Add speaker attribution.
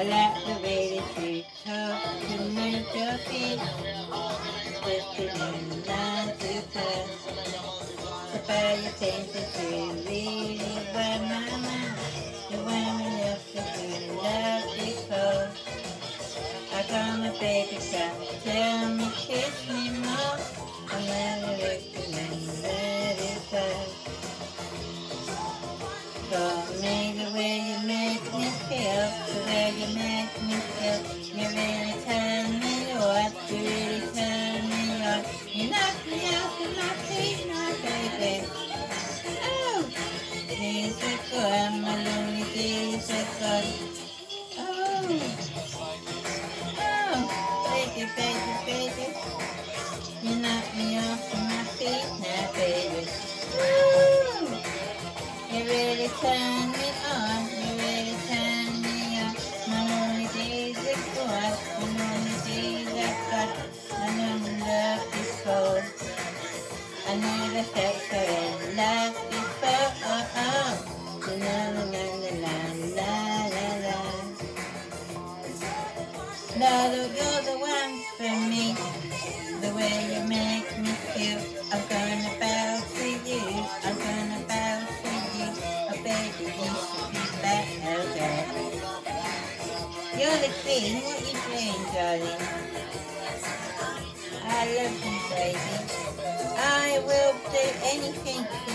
Speaker 1: I like the way that she talks to make your feet. Twisted in line to pass. So far you think that you're by my mind. The women left that you loved before. I call my baby stop, tell me, kiss me more. I'm never looking and let it pass. Call me the way you make me feel. You me on, you really. You knock me my feet now, baby. Oh, are my. Oh, oh, baby, baby, baby. You knock me off of my feet now, baby. You Felt so in love before. Oh, oh. La la la la la la la. Lord, you're the one for me. The way you make me feel. I'm gonna bow to you. I'm gonna bow to you. Oh, baby, you should be back again. You're the king. What you doing, darling? I love you, baby. Anything.